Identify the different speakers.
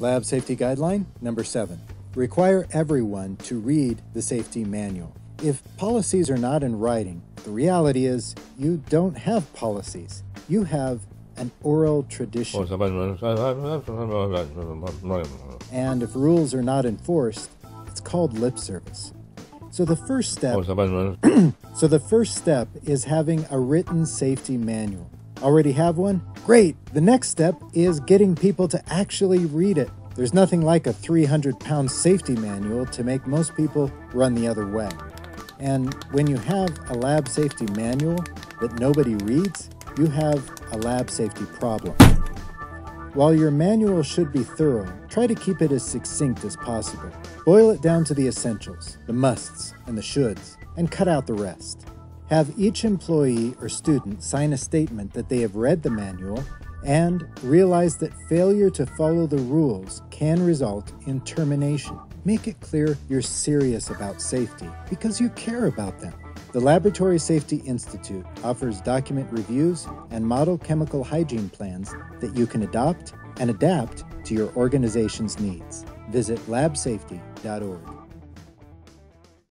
Speaker 1: Lab Safety Guideline number seven. Require everyone to read the safety manual. If policies are not in writing, the reality is you don't have policies. You have an oral tradition. And if rules are not enforced, it's called lip service. So the first step So the first step is having a written safety manual. Already have one? Great. The next step is getting people to actually read it. There's nothing like a 300 pound safety manual to make most people run the other way. And when you have a lab safety manual that nobody reads, you have a lab safety problem. While your manual should be thorough, try to keep it as succinct as possible. Boil it down to the essentials, the musts, and the shoulds, and cut out the rest. Have each employee or student sign a statement that they have read the manual and realize that failure to follow the rules can result in termination. Make it clear you're serious about safety because you care about them. The Laboratory Safety Institute offers document reviews and model chemical hygiene plans that you can adopt and adapt to your organization's needs. Visit labsafety.org.